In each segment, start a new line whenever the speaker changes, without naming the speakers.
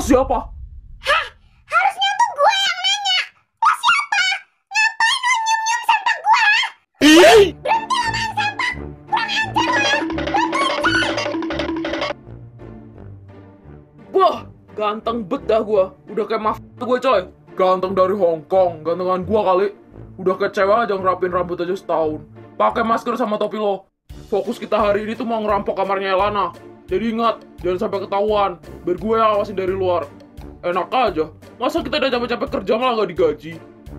Lo siapa?
Hah? Harusnya tuh gue yang nanya. Lo siapa? Ngapain lo nyium-nyium sempak gue? Berhenti lo main sempak. Kurang ajar lo.
Wah, ganteng bet dah gua. Udah kayak maf gue coy. Ganteng dari Hong Kong, gantengan gua kali. Udah kayak cewek aja ngerapin rambut aja setahun. Pakai masker sama topi lo. Fokus kita hari ini tuh mau ngerampok kamarnya Elana. Jadi ingat, jangan sampai ketahuan. Biar gue yang awasin dari luar. Enak aja. Masa kita udah capek-capek kerja malah gak digaji?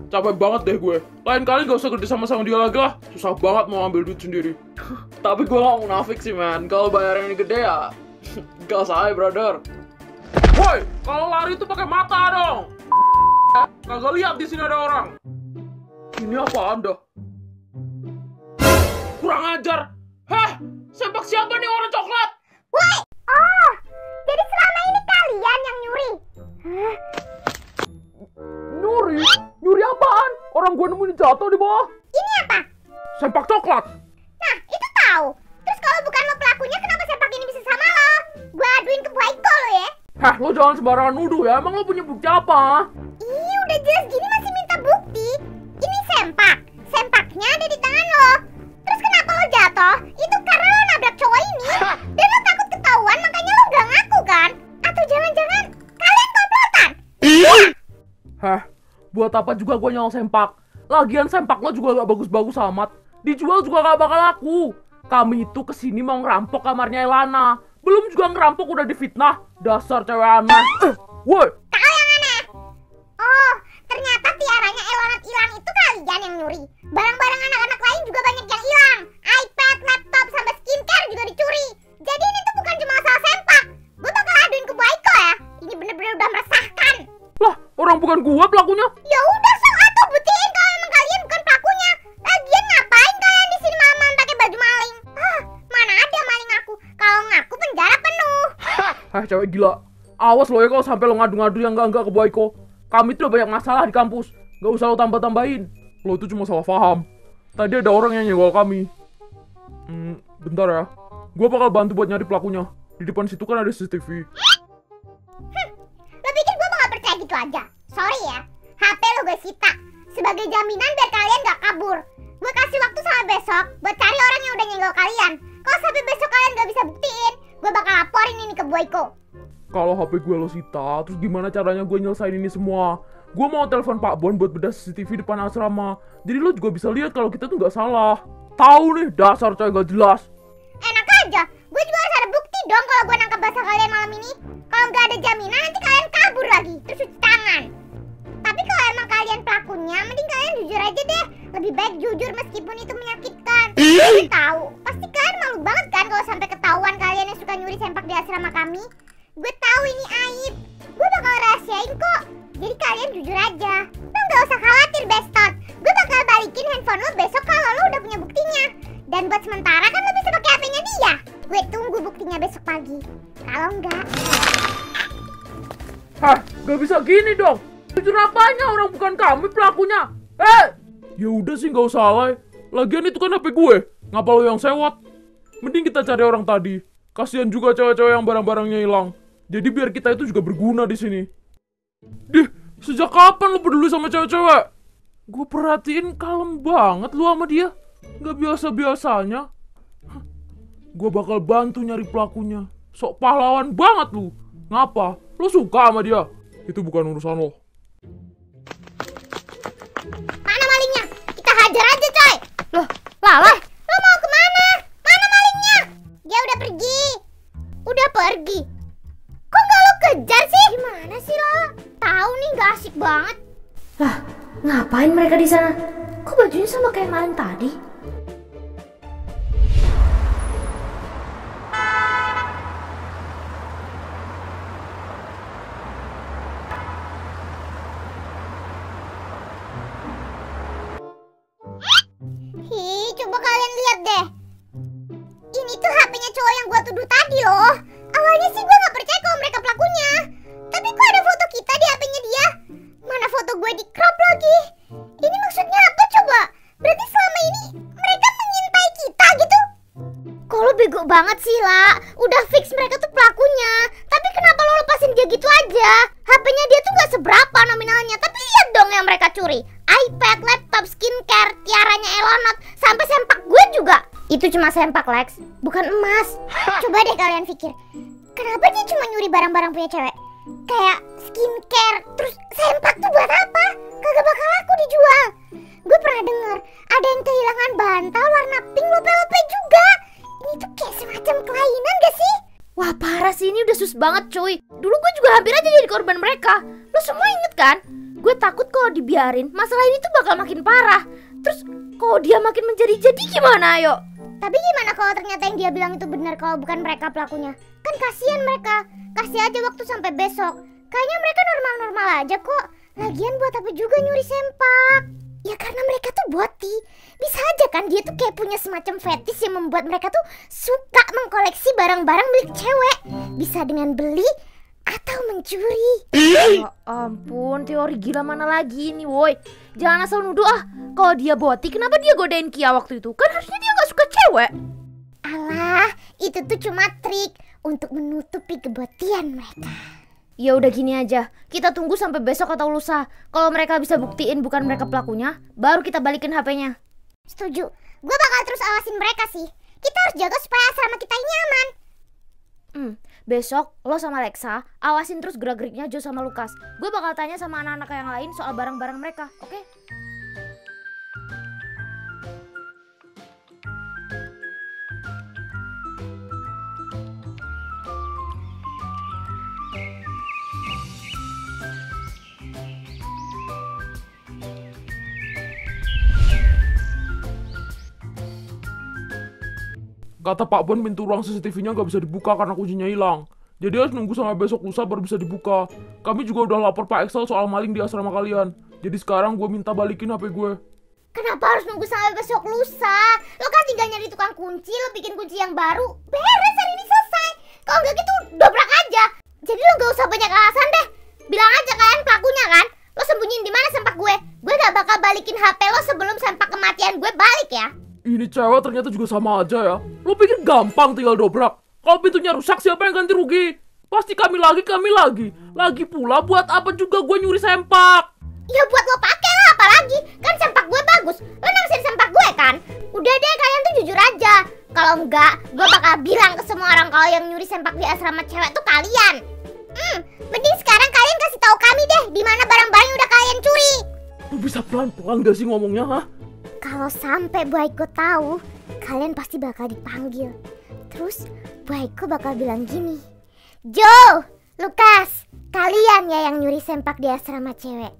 Capek banget deh gue. Lain kali gak usah kerja sama sama dia lagi lah. Susah banget mau ambil duit sendiri. Tapi gue gak munafik sih, man. Kalau bayaran ini gede ya, gak usah brother. Woi, kalau lari tuh pakai mata dong. Kagak lihat di sini ada orang. Ini apa anda? Kurang ajar. Hah? Sempak siapa nih orang coklat?
Woi! Oh, jadi selama ini kalian yang nyuri? Hah?
Nyuri? Nyuri apaan? Orang gue nemuin jatuh di bawah.
Ini apa?
Sempak coklat.
Nah, itu tahu. Terus kalau bukan lo pelakunya, kenapa sempak ini bisa sama lo? Gue aduin ke Boyko lo ya.
Heh, lo jangan sembarangan nuduh ya. Emang lo punya bukti apa?
Ih, udah jelas gini masih minta bukti.
Buat apa juga gue nyolong sempak? Lagian sempak lo juga gak bagus-bagus amat. Dijual juga gak bakal laku. Kami itu ke sini mau ngerampok kamarnya Elana. Belum juga ngerampok udah difitnah. Dasar cewek aneh. Eh, woi,
Kau yang aneh. Oh, ternyata tiaranya Elonat hilang itu kalian yang nyuri. Barang-barang anak-anak lain juga banyak yang hilang. iPad, laptop, sampai skincare juga dicuri. Jadi ini tuh bukan cuma masalah sempak. Gue bakal aduin ke Boyko ya. Ini bener-bener udah meresahkan.
Orang bukan gua pelakunya.
Ya udah sok atau buktiin kalau emang kalian bukan pelakunya. Lagian ngapain kalian di sini malam-malam pakai baju maling? Ah, mana ada maling aku? Kalau ngaku penjara penuh.
Heh, cewek gila. Awas lo ya kalau sampai lo ngadu-ngadu yang enggak-enggak ke Boyko. Kami tuh banyak masalah di kampus. Gak usah lo tambah-tambahin. Lo itu cuma salah paham. Tadi ada orang yang nyenggol kami. Hmm, bentar ya. Gua bakal bantu buat nyari pelakunya. Di depan situ kan ada CCTV.
Hmm, lo pikir gue bakal percaya gitu aja? HP lo gue sita. Sebagai jaminan biar kalian gak kabur. Gue kasih waktu sama besok buat cari orang yang udah nyenggol kalian. Kalau sampai besok kalian gak bisa buktiin, gue bakal laporin ini ke Boyko.
Kalau HP gue lo sita, terus gimana caranya gue nyelesain ini semua? Gue mau telepon Pak Bon buat bedah CCTV depan asrama. Jadi lo juga bisa lihat kalau kita tuh nggak salah. Tahu nih, dasar coy gak jelas.
Enak aja, gue juga harus ada bukti dong kalau gue nangkap basah kalian malam ini. Kalau nggak ada jaminan nanti kalian kabur lagi, terus cuci tangan. Kalian pelakunya, mending kalian jujur aja deh. Lebih baik jujur meskipun itu menyakitkan. Gue tahu, pasti kalian malu banget kan kalau sampai ketahuan kalian yang suka nyuri sempak di asrama kami. Gue tahu ini aib. Gue bakal rahasiain kok. Jadi kalian jujur aja. Lo nggak usah khawatir, Bestot. Gue bakal balikin handphone lo besok kalau lo udah punya buktinya. Dan buat sementara kan lo bisa pakai HP-nya dia. Gue tunggu buktinya besok pagi. Kalau enggak,
Hah, gak bisa gini dong. Jujur apanya orang bukan kami pelakunya. Eh, ya udah sih nggak usah alay. Lagian itu kan HP gue. Ngapa lo yang sewot? Mending kita cari orang tadi. Kasihan juga cewek-cewek yang barang-barangnya hilang. Jadi biar kita itu juga berguna di sini. Dih, sejak kapan lo peduli sama cewek-cewek? Gue perhatiin kalem banget lu sama dia. Gak biasa-biasanya. Gue bakal bantu nyari pelakunya. Sok pahlawan banget lu. Ngapa? Lo suka sama dia? Itu bukan urusan lo.
Loh, Lala,
Lo mau ke mana? Mana malingnya? Dia udah pergi. Udah pergi? Kok gak lo kejar sih? Gimana sih lo? Tahu nih gak asik banget.
lah ngapain mereka di sana? Kok bajunya sama kayak maling tadi?
Lo bego banget sih, La? Udah fix mereka tuh pelakunya. Tapi kenapa lo lepas lepasin dia gitu aja. HP-nya dia tuh nggak seberapa nominalnya, tapi lihat dong yang mereka curi. iPad, laptop, skincare, tiaranya Elonot, sampai sempak gue juga. Itu cuma sempak Lex, bukan emas. Coba deh kalian pikir, kenapa dia cuma nyuri barang-barang punya cewek? Kayak skincare, terus sempak tuh buat apa? Kagak bakal laku dijual. Gue pernah denger ada yang kehilangan bantal warna pink lope-lope juga. Ini tuh kayak semacam kelainan gak sih?
Wah parah sih ini udah sus banget cuy Dulu gue juga hampir aja jadi korban mereka Lo semua inget kan? Gue takut kalau dibiarin masalah ini tuh bakal makin parah Terus kalau dia makin menjadi-jadi gimana ayo?
Tapi gimana kalau ternyata yang dia bilang itu benar kalau bukan mereka pelakunya? Kan kasihan mereka. Kasih aja waktu sampai besok. Kayaknya mereka normal-normal aja kok. Lagian buat apa juga nyuri sempak? Ya karena mereka tuh boti. Bisa aja kan dia tuh kayak punya semacam fetish yang membuat mereka tuh suka mengkoleksi barang-barang milik cewek. Bisa dengan beli atau mencuri.
Ya ampun teori gila mana lagi ini woi Jangan asal nuduh ah Kalau dia boti kenapa dia godain Kia waktu itu? Kan harusnya dia gak suka cewek
Alah, itu tuh cuma trik untuk menutupi kebotian mereka.
Ya udah gini aja, kita tunggu sampai besok atau lusa. Kalau mereka bisa buktiin bukan mereka pelakunya, baru kita balikin HP-nya.
Setuju. Gue bakal terus awasin mereka sih. Kita harus jaga supaya asrama kita ini aman.
Hmm, besok lo sama Alexa awasin terus gerak-geriknya Jo sama Lukas. Gue bakal tanya sama anak-anak yang lain soal barang-barang mereka, oke?
Kata Pak Bon pintu ruang CCTV-nya nggak bisa dibuka karena kuncinya hilang. Jadi harus nunggu sampai besok lusa baru bisa dibuka. Kami juga udah lapor Pak Excel soal maling di asrama kalian. Jadi sekarang gue minta balikin HP gue.
Kenapa harus nunggu sampai besok lusa? Lo kan tinggal nyari tukang kunci, lo bikin kunci yang baru. Beres hari ini selesai. Kalau nggak gitu, dobrak aja. Jadi lo gak usah banyak alasan deh. Bilang aja kalian pelakunya kan. Lo sembunyiin di mana sempak gue? Gue gak bakal balikin HP lo sebelum sempak kematian gue balik ya.
Ini cewek ternyata juga sama aja ya. Lo pikir gampang tinggal dobrak? Kalau pintunya rusak siapa yang ganti rugi? Pasti kami lagi, kami lagi. Lagi pula buat apa juga gue nyuri sempak?
Ya buat lo pakai lah apalagi. Kan sempak gue bagus. Lo nangsin sempak gue kan? Udah deh kalian tuh jujur aja. Kalau enggak, gue bakal bilang ke semua orang kalau yang nyuri sempak di asrama cewek tuh kalian. Hmm, mending sekarang kalian kasih tahu kami deh di mana barang-barang yang udah kalian curi.
Lo bisa pelan-pelan gak sih ngomongnya, hah?
Kalau sampai Boyko tahu, kalian pasti bakal dipanggil. Terus Boyko bakal bilang gini, Joe, Lukas, kalian ya yang nyuri sempak di asrama cewek.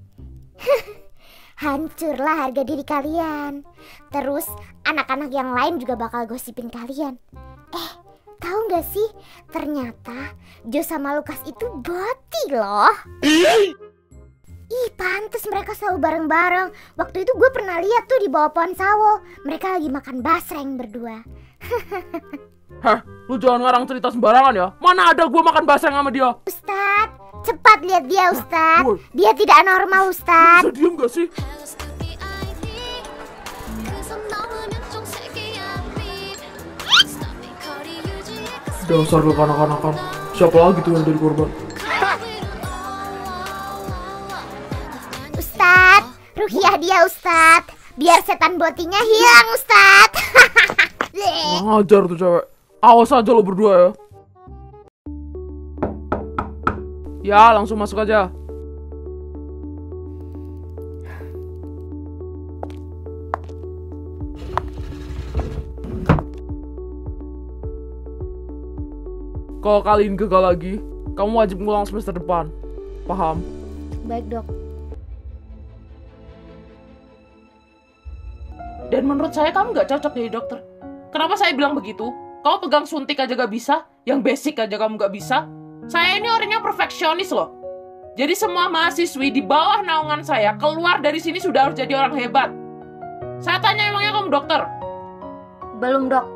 Hancurlah harga diri kalian. Terus anak-anak yang lain juga bakal gosipin kalian. Eh, tahu nggak sih? Ternyata Joe sama Lukas itu boti loh. Ih, pantes mereka selalu bareng-bareng. Waktu itu gue pernah lihat tuh di bawah pohon sawo. Mereka lagi makan basreng berdua.
Hah, lu jangan ngarang cerita sembarangan ya. Mana ada gue makan basreng sama dia?
Ustad, cepat lihat dia
Ustad.
Dia tidak normal Ustad.
Bisa diem gak sih? Dasar lu kanak-kanakan. Siapa lagi tuh yang jadi korban?
Ruhiah dia Ustadz. Biar setan botinya hilang Ustadz.
Ngajar tuh cewek. Awas aja lo berdua ya. Ya, langsung masuk aja. Kalau kalian gagal lagi, kamu wajib ngulang semester depan. Paham?
Baik dok.
Dan menurut saya kamu nggak cocok jadi dokter. Kenapa saya bilang begitu? Kamu pegang suntik aja gak bisa, yang basic aja kamu gak bisa. Saya ini orangnya perfeksionis loh. Jadi semua mahasiswi di bawah naungan saya keluar dari sini sudah harus jadi orang hebat. Saya tanya emangnya kamu dokter?
Belum dok.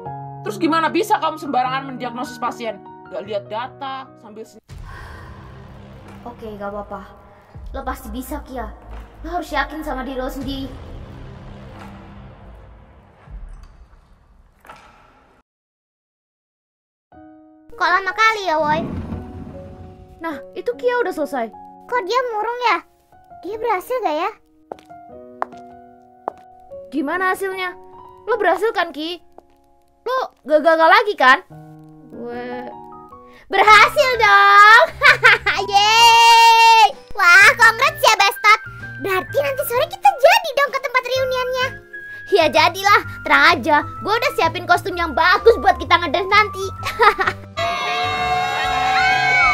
Terus gimana bisa kamu sembarangan mendiagnosis pasien? Gak lihat data sambil sen-
Oke gak apa-apa. Lo pasti bisa Kia. Lo harus yakin sama diri lo sendiri.
Kok lama kali ya, Woi?
Nah, itu Kia udah selesai.
Kok dia murung ya? Dia berhasil gak ya?
Gimana hasilnya? Lo berhasil kan, Ki? Lo gak gagal lagi kan? Gue...
Berhasil dong! Yeay! Wah, congrats ya Bestot. Berarti nanti sore kita jadi dong ke tempat reuniannya.
Ya jadilah, tenang aja. Gue udah siapin kostum yang bagus buat kita ngedance nanti.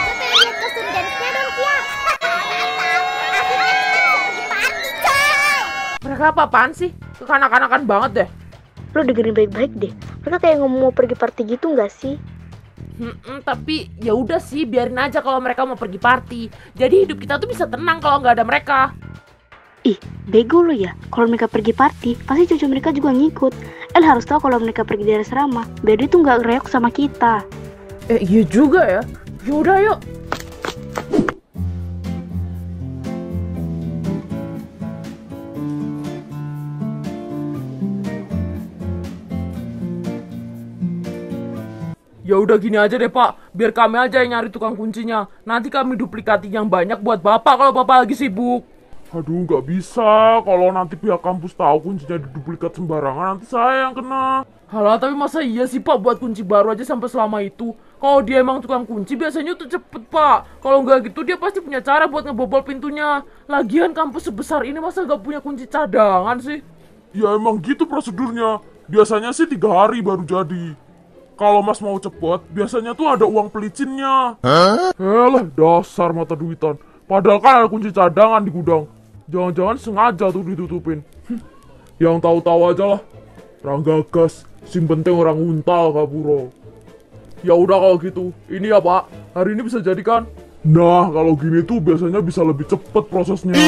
Gue pengen lihat kostum dance-nya dong, Kia. Mantap. Akhirnya kita bisa pergi party, coy.
Mereka apa-apaan sih? Kekanak-kanakan banget deh.
Lo dengerin baik-baik deh. Mereka kayak ngomong mau pergi party gitu nggak sih?
Hmm, tapi ya udah sih, biarin aja kalau mereka mau pergi party. Jadi hidup kita tuh bisa tenang kalau nggak ada mereka.
Ih, bego lo ya. Kalau mereka pergi party, pasti cucu mereka juga ngikut. El harus tahu kalau mereka pergi dari asrama, biar dia tuh nggak reok sama kita.
Eh, iya juga ya. Yaudah yuk.
Ya udah gini aja deh pak, biar kami aja yang nyari tukang kuncinya. Nanti kami duplikati yang banyak buat bapak kalau bapak lagi sibuk.
Aduh, nggak bisa. Kalau nanti pihak kampus tahu kuncinya diduplikat sembarangan, nanti saya yang kena.
Halah, tapi masa iya sih pak buat kunci baru aja sampai selama itu? Kalau dia emang tukang kunci biasanya tuh cepet pak. Kalau nggak gitu dia pasti punya cara buat ngebobol pintunya. Lagian kampus sebesar ini masa nggak punya kunci cadangan sih?
Ya emang gitu prosedurnya. Biasanya sih tiga hari baru jadi. Kalau mas mau cepet, biasanya tuh ada uang pelicinnya. Hah? Eh dasar mata duitan. Padahal kan ada kunci cadangan di gudang. Jangan-jangan sengaja tuh ditutupin. Hm, Yang tahu-tahu aja lah. Rangga gas, sim penting orang untal kapuro.
Ya udah kalau gitu, ini ya pak, hari ini bisa jadi kan?
Nah, kalau gini tuh biasanya bisa lebih cepet prosesnya.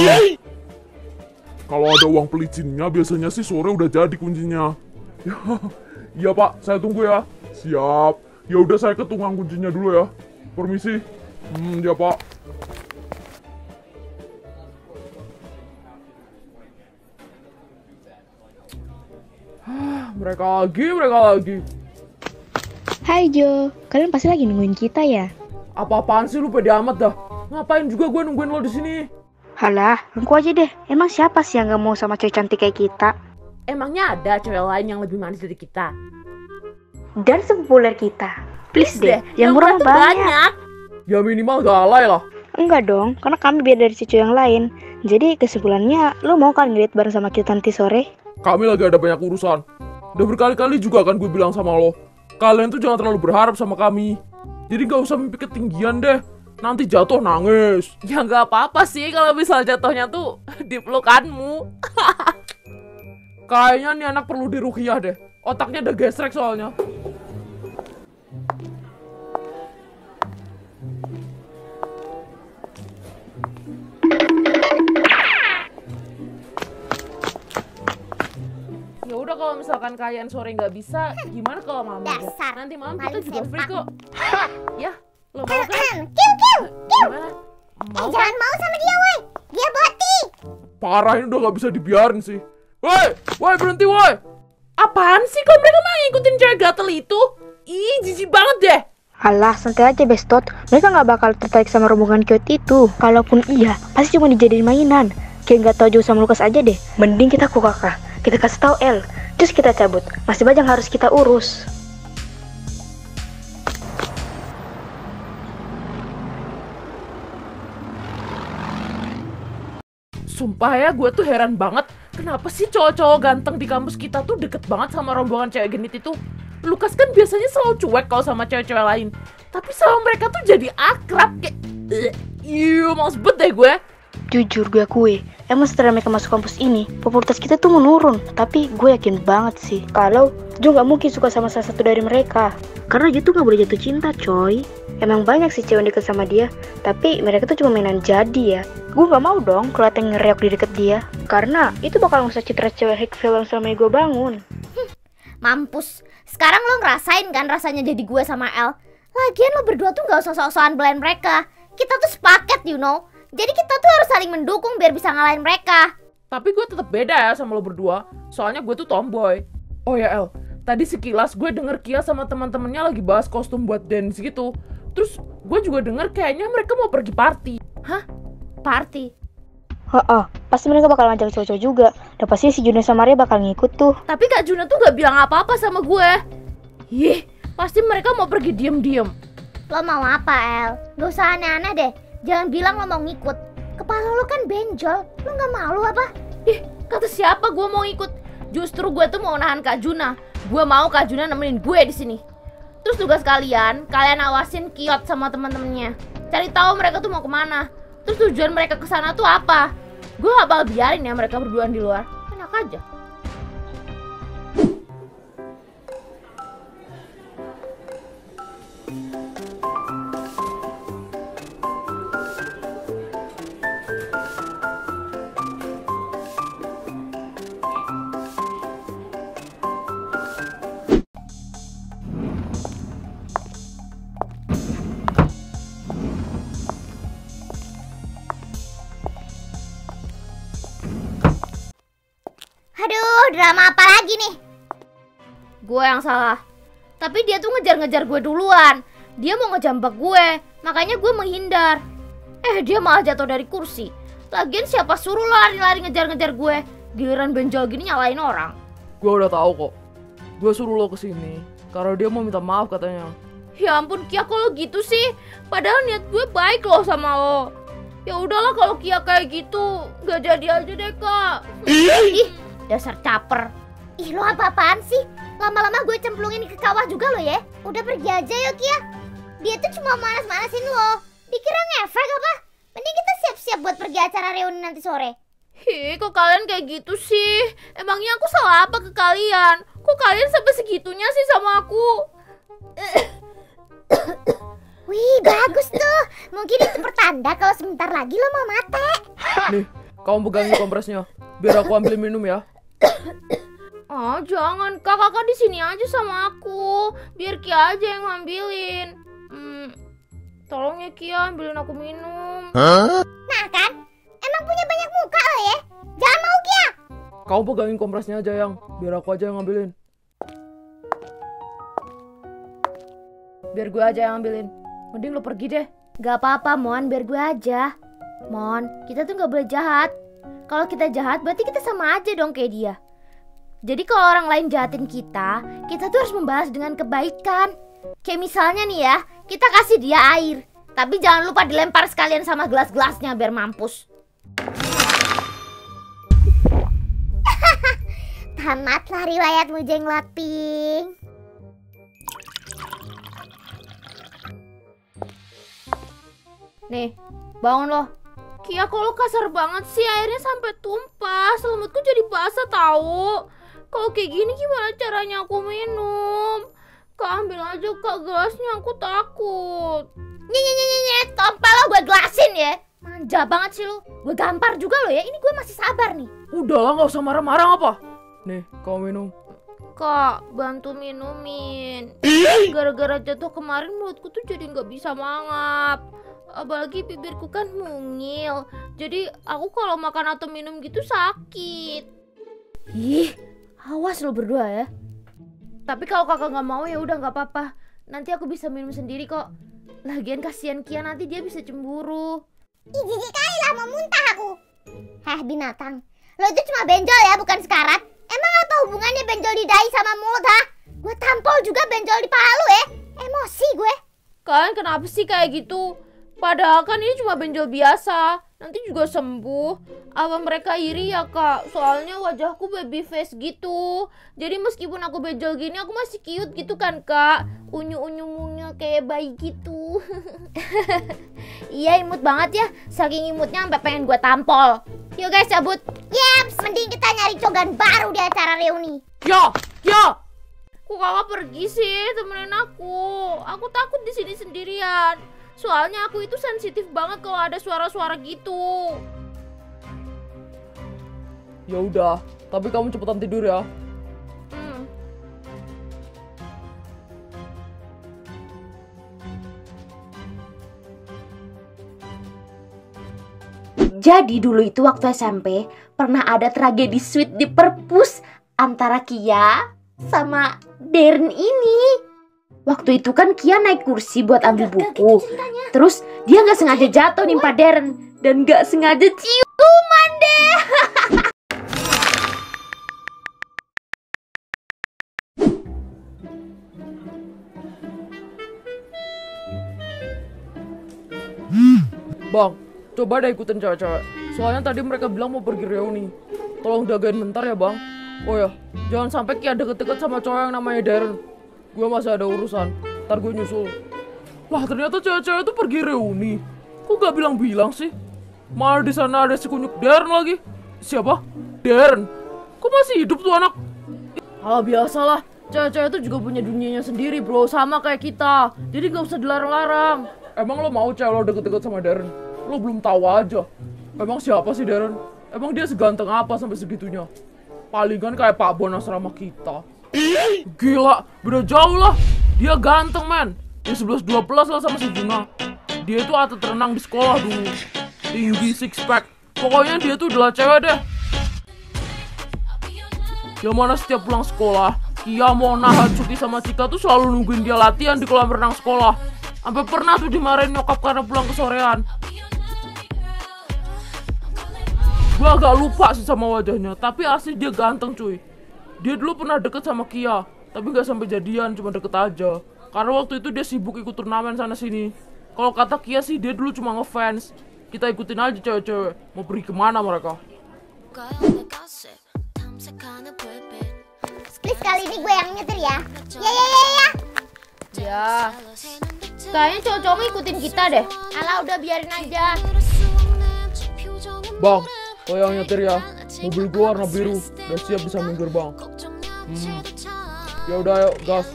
Kalau ada uang pelicinnya, biasanya sih sore udah jadi kuncinya.
Iya pak, saya tunggu ya.
Siap. Ya udah saya ke tukang kuncinya dulu ya. Permisi.
Hmm, ya pak. Mereka lagi, mereka lagi.
Hai Jo, kalian pasti lagi nungguin kita ya?
Apa-apaan sih lu pede amat dah? Ngapain juga gue nungguin lo di sini?
Halah, ngaku aja deh. Emang siapa sih yang gak mau sama cewek cantik kayak kita?
Emangnya ada cewek lain yang lebih manis dari kita?
Dan sepopuler kita. Please deh, yang murah
tuh
banyak.
Ya minimal galai lah.
Enggak dong, karena kami beda dari cucu yang lain. Jadi kesimpulannya, lo mau kan ngeliat bareng sama kita nanti sore?
Kami lagi ada banyak urusan. Udah berkali-kali juga kan gue bilang sama lo. Kalian tuh jangan terlalu berharap sama kami. Jadi gak usah mimpi ketinggian deh. Nanti jatuh nangis.
Ya nggak apa-apa sih kalau misal jatuhnya tuh di pelukanmu.
Kayaknya nih anak perlu dirukiah deh. Otaknya udah gesrek soalnya.
Udah kalau misalkan kalian sore nggak bisa, gimana kalau malam aja?
Dasar.
Nanti malam kita juga free kok. ya, lo mau kan?
Kiu, kiu, kiu.
Gimana?
Eh,
Mau kan?
jangan mau sama dia, woi. Dia boti.
Parah ini udah gak bisa dibiarin sih. Woi, woi berhenti woi.
Apaan sih kok mereka malah ngikutin cewek gatel itu? Ih, jijik banget deh.
Alah, santai aja Bestot. Mereka nggak bakal tertarik sama rombongan cute itu. Kalaupun iya, pasti cuma dijadiin mainan. Kayak nggak tahu jauh sama Lukas aja deh. Mending kita ku kakak. Kita kasih tahu El. Terus kita cabut. Masih banyak yang harus kita urus.
Sumpah ya, gue tuh heran banget. Kenapa sih cowok-cowok ganteng di kampus kita tuh deket banget sama rombongan cewek genit itu? Lukas kan biasanya selalu cuek kalau sama cewek-cewek lain. Tapi sama mereka tuh jadi akrab kayak... Iya, males banget deh gue.
Jujur gue akui, emang setelah mereka masuk kampus ini, popularitas kita tuh menurun. Tapi gue yakin banget sih, kalau Jo nggak mungkin suka sama salah satu dari mereka. Karena dia tuh nggak boleh jatuh cinta, coy. Emang banyak sih cewek yang deket sama dia, tapi mereka tuh cuma mainan jadi ya. Gue nggak mau dong kelihatan ngereok di deket dia, karena itu bakal ngerusak citra cewek hit film selama gue bangun.
Mampus. Sekarang lo ngerasain kan rasanya jadi gue sama El. Lagian lo berdua tuh gak usah sok-sokan belain mereka. Kita tuh sepaket, you know. Jadi kita tuh harus saling mendukung biar bisa ngalahin mereka.
Tapi gue tetap beda ya sama lo berdua. Soalnya gue tuh tomboy. Oh ya El, tadi sekilas gue denger Kia sama teman-temannya lagi bahas kostum buat dance gitu. Terus gue juga denger kayaknya mereka mau pergi party.
Party.
Heeh, pasti mereka bakal ngajak cowok-cowok juga. Dan pasti si Juna sama Ria bakal ngikut tuh.
Tapi Kak Juna tuh gak bilang apa-apa sama gue.
Ih, pasti mereka mau pergi diem-diem.
Lo mau apa, El? Gak usah aneh-aneh deh. Jangan bilang lo mau ngikut. Kepala lo kan benjol. Lo gak malu apa?
Ih, kata siapa gue mau ikut? Justru gue tuh mau nahan Kak Juna. Gue mau Kak Juna nemenin gue di sini. Terus tugas kalian, kalian awasin Kiot sama teman-temannya. Cari tahu mereka tuh mau ke mana. Terus tujuan mereka ke sana tuh apa? Gue gak bakal biarin ya mereka berduaan di luar. Enak aja.
Aduh,
Gue yang salah. Tapi dia tuh ngejar-ngejar gue duluan. Dia mau ngejambak gue, makanya gue menghindar. Eh, dia malah jatuh dari kursi. Lagian siapa suruh lo lari-lari ngejar-ngejar gue? Giliran benjol gini nyalain orang.
Gue udah tahu kok. Gue suruh lo ke sini karena dia mau minta maaf katanya.
Ya ampun Kia kalau gitu sih. Padahal niat gue baik loh sama lo. Ya udahlah kalau Kia kayak gitu, gak jadi aja deh kak. Ih, dasar caper.
Ih, lo apa-apaan sih? Lama-lama gue cemplungin ke kawah juga lo ya. Udah pergi aja yuk, Kia. Dia tuh cuma manas-manasin lo. Dikira ngefek apa? Mending kita siap-siap buat pergi acara reuni nanti sore.
Hi, kok kalian kayak gitu sih? Emangnya aku salah apa ke kalian? Kok kalian sampai segitunya sih sama aku?
Wih, bagus tuh. Mungkin itu pertanda kalau sebentar lagi lo mau mate.
Nih, kamu pegangin kompresnya. Biar aku ambil minum ya.
Oh, jangan. Kakak-kakak di sini aja sama aku. Biar Kia aja yang ngambilin. Hmm, tolong ya Kia, ambilin aku minum.
Nah kan, emang punya banyak muka lo ya. Jangan mau Kia.
Kamu pegangin kompresnya aja yang. Biar aku aja yang ngambilin.
Biar gue aja yang ambilin. Mending lo pergi deh. Gak apa-apa, Mon. Biar gue aja. Mon, kita tuh gak boleh jahat. Kalau kita jahat, berarti kita sama aja dong kayak dia. Jadi kalau orang lain jahatin kita, kita tuh harus membalas dengan kebaikan. Kayak misalnya nih ya, kita kasih dia air. Tapi jangan lupa dilempar sekalian sama gelas-gelasnya biar mampus.
Tamatlah riwayatmu jenglot pink.
Nih, bangun loh. Kia kok lo kasar banget sih airnya sampai tumpah. Selimutku jadi basah tahu. Kalau kayak gini gimana caranya aku minum? Kak ambil aja kak gelasnya aku takut. Nye nye nye, nye. tompel lo gue gelasin ya. Manja banget sih lo. Gue gampar juga lo ya. Ini gue masih sabar nih.
Udahlah, nggak usah marah-marah apa. Nih, kamu minum.
Kak, bantu minumin. Gara-gara jatuh kemarin mulutku tuh jadi nggak bisa mangap. Apalagi bibirku kan mungil. Jadi aku kalau makan atau minum gitu sakit. Ih, awas lo berdua ya. Tapi kalau kakak nggak mau ya udah nggak apa-apa. Nanti aku bisa minum sendiri kok. Lagian kasihan Kia nanti dia bisa cemburu.
Ih, jijik kali lah mau muntah aku. Heh, binatang. Lo itu cuma benjol ya, bukan sekarat. Emang apa hubungannya benjol di dahi sama mulut, ha? Gue tampol juga benjol di paha lu ya. Emosi gue.
Kalian kenapa sih kayak gitu? Padahal kan ini cuma benjol biasa. Nanti juga sembuh. Apa mereka iri ya kak? Soalnya wajahku baby face gitu. Jadi meskipun aku benjol gini aku masih cute gitu kan kak? Unyu-unyu mungil kayak bayi gitu. iya imut banget ya. Saking imutnya sampai pengen gue tampol. Yuk guys cabut.
Yeps, mending kita nyari cogan baru di acara reuni.
Ya, ya.
Kok kakak pergi sih temenin aku? Aku takut di sini sendirian. Soalnya aku itu sensitif banget kalau ada suara-suara gitu.
Ya udah, tapi kamu cepetan tidur ya.
Hmm.
Jadi dulu itu waktu SMP pernah ada tragedi sweet di perpus antara Kia sama Dern ini. Waktu itu kan Kia naik kursi buat ambil buku. Terus dia nggak sengaja jatuh nimpa Darren dan nggak sengaja ciuman deh.
Bang, coba deh ikutin cewek-cewek. Soalnya tadi mereka bilang mau pergi reuni. Tolong jagain bentar ya bang. Oh ya, jangan sampai Kia deket-deket sama cowok yang namanya Darren. Gue masih ada urusan. Ntar gue nyusul. Lah ternyata cewek-cewek itu pergi reuni. Kok gak bilang-bilang sih? Malah di sana ada si kunyuk Darren lagi. Siapa? Darren. Kok masih hidup tuh anak? Ah biasalah. Cewek-cewek itu juga punya dunianya sendiri bro. Sama kayak kita. Jadi gak usah dilarang-larang. Emang lo mau cewek lo deket-deket sama Darren? Lo belum tahu aja. Emang siapa sih Darren? Emang dia seganteng apa sampai segitunya? Palingan kayak Pak Bon asrama kita. Gila, beda jauh lah. Dia ganteng men. Dia 11-12 lah sama si Juna. Dia itu atlet renang di sekolah dulu. Tinggi six pack. Pokoknya dia tuh adalah cewek deh. Yang mana setiap pulang sekolah, Kia, Mona, Hatsuki sama Cika tuh selalu nungguin dia latihan di kolam renang sekolah. Sampai pernah tuh dimarahin nyokap karena pulang kesorean. Gua agak lupa sih sama wajahnya, tapi asli dia ganteng cuy. Dia dulu pernah deket sama Kia, tapi nggak sampai jadian, cuma deket aja. Karena waktu itu dia sibuk ikut turnamen sana sini. Kalau kata Kia sih dia dulu cuma ngefans. Kita ikutin aja cewek-cewek. Mau pergi ke mana mereka?
Please kali ini gue yang nyetir ya. Ya ya ya ya.
Ya, kayaknya cowok-cowok ngikutin kita deh.
Alah udah biarin aja.
Bang, lo yang nyetir ya. Mobil gua warna biru, udah siap bisa minggir bang.
Hmm.
Ya udah ayo gas.